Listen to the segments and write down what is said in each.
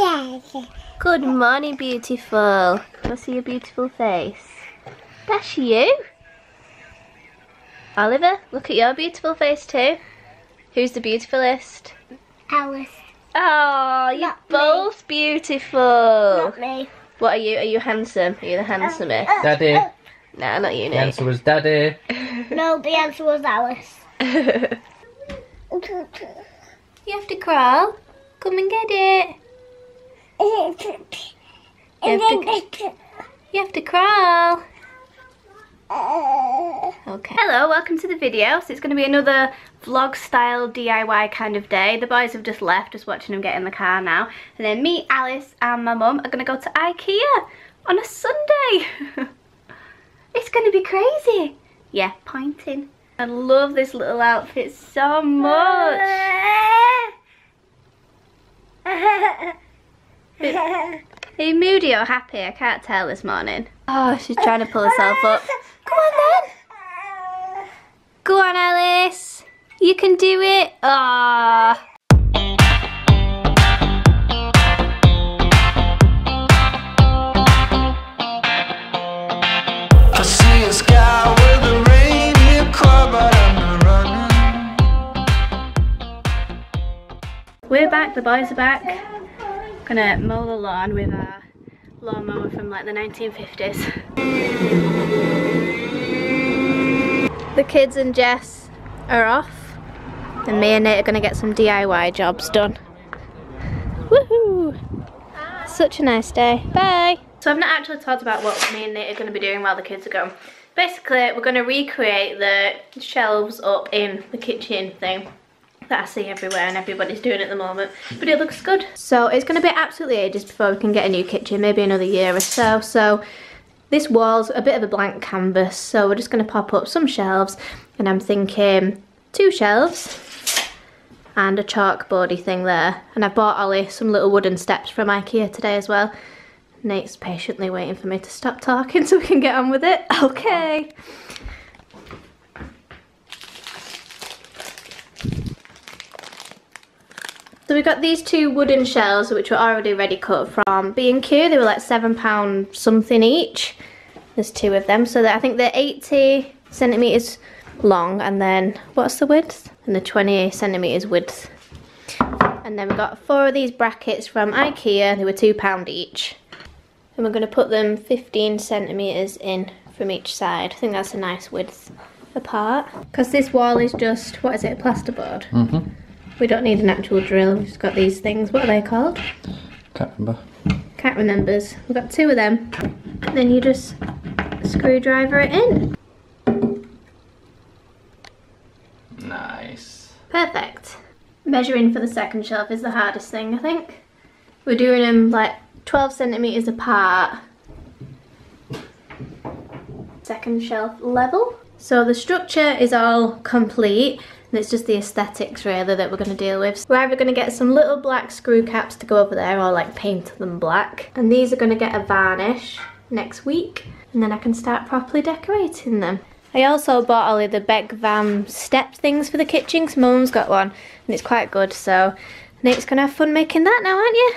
Good morning, beautiful. Can I see your beautiful face? That's you. Oliver, look at your beautiful face too. Who's the beautifulest? Alice. Oh, you're Not me. both beautiful. Not me. What are you? Are you handsome? Are you the uh, handsomest? Uh, Daddy. Uh. No, not you, The answer was Daddy. No, the answer was Alice. you have to crawl. Come and get it. And have then You have to crawl. Uh, okay. Hello, welcome to the video. So it's going to be another vlog style DIY kind of day. The boys have just left, just watching them get in the car now. And then me, Alice and my mum are going to go to Ikea on a Sunday. it's going to be crazy. Yeah, pointing. I love this little outfit so much. Are you moody or happy? I can't tell this morning. Oh, she's trying to pull herself up. Go on then. Go on, Alice. You can do it. Ah. I see a sky with a reindeer car, but I'm not running. We're back. The boys are back. Gonna mow the lawn with our lawnmower from like the 1950s. The kids and Jess are off. And me and Nate are gonna get some DIY jobs done. Woohoo! Such a nice day. Bye! So I've not actually talked about what me and Nate are gonna be doing while the kids are gone. Basically, we're gonna recreate the shelves up in the kitchen thing that I see everywhere and everybody's doing at the moment. But it looks good. So it's gonna be absolutely ages before we can get a new kitchen, maybe another year or so. So this wall's a bit of a blank canvas, so we're just going to pop up some shelves, and I'm thinking two shelves and a chalkboardy thing there. And I bought Ollie some little wooden steps from Ikea today as well. Nate's patiently waiting for me to stop talking so we can get on with it. Okay. So we got these two wooden shells which were already ready cut from B&Q. They were like £7 something each. There's two of them. So I think they're 80 centimetres long and then what's the width? And the 20 centimetres width. And then we got four of these brackets from Ikea. They were £2 each. And we're going to put them 15 centimetres in from each side. I think that's a nice width apart. Because this wall is just, what is it, plasterboard? Mm-hmm. We don't need an actual drill, we've just got these things. What are they called? Can't remember. Can't remembers. We've got two of them. Then you just screwdriver it in. Nice. Perfect. Measuring for the second shelf is the hardest thing, I think. We're doing them like 12 centimetres apart. Second shelf level. So the structure is all complete. And it's just the aesthetics really that we're going to deal with. So We're either going to get some little black screw caps to go over there or like paint them black. And these are going to get a varnish next week. And then I can start properly decorating them. I also bought Ollie the Bekväm step things for the kitchen because Mum's got one and it's quite good. So Nate's going to have fun making that now, aren't you?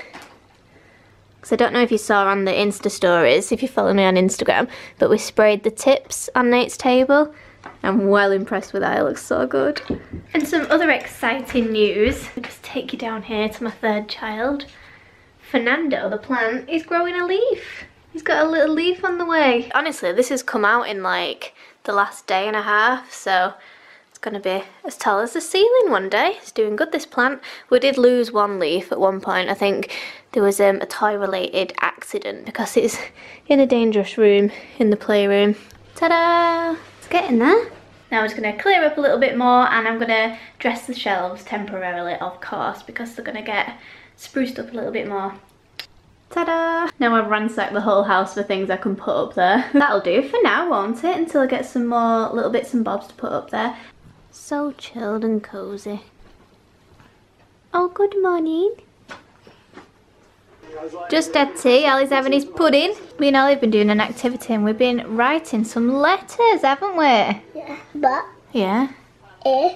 Because I don't know if you saw on the Insta stories, if you follow me on Instagram, but we sprayed the tips on Nate's table. I'm well impressed with that, it looks so good. And some other exciting news. I'll just take you down here to my third child. Fernando, the plant, is growing a leaf. He's got a little leaf on the way. Honestly, this has come out in like the last day and a half, so it's gonna be as tall as the ceiling one day. It's doing good, this plant. We did lose one leaf at one point. I think there was um, a toy-related accident because it's in a dangerous room in the playroom. Ta-da! It's getting there. Now I'm just going to clear up a little bit more and I'm going to dress the shelves temporarily, of course, because they're going to get spruced up a little bit more. Ta-da! Now I've ransacked the whole house for things I can put up there. That'll do for now, won't it? Until I get some more little bits and bobs to put up there. So chilled and cosy. Oh, good morning. Just had tea, Ollie's having his pudding. Me and Ali have been doing an activity and we've been writing some letters, haven't we? Yeah. But, Yeah. eh,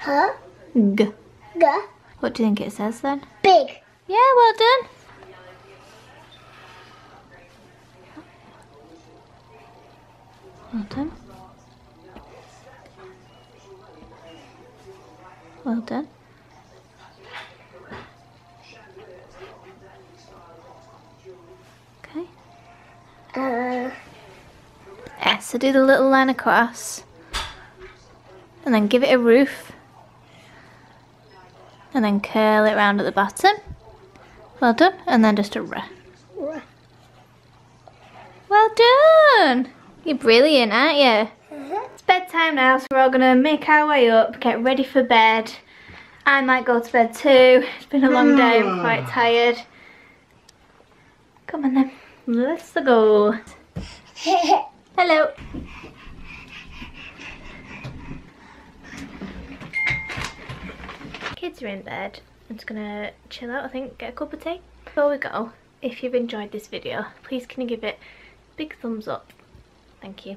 huh, G. g, What do you think it says then? Big. Yeah, well done. Well done. Well done. Okay. Uh, Yeah, so do the little line across. And then give it a roof. And then curl it round at the bottom. Well done. And then just a R. Well done! You're brilliant, aren't you? It's bedtime now, so we're all gonna make our way up, get ready for bed. I might go to bed too. It's been a long day, I'm hmm. quite tired. Come on then, let's go. Hello. Kids are in bed. I'm just gonna chill out, I think, get a cup of tea. Before we go, if you've enjoyed this video, please can you give it a big thumbs up. Thank you.